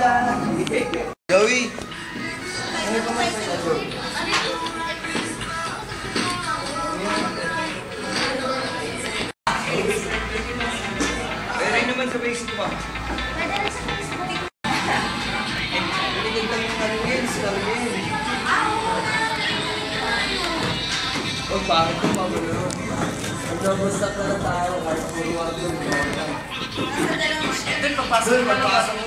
Joey! Pwede naman sa Facebook ba? Pwede naman sa Facebook. Pwede naman sa Facebook. Huwag bakit kung magulo. Ang double stop na tayo kahit puro ako yung Sa dalawa. Gente ko pasok ko pasok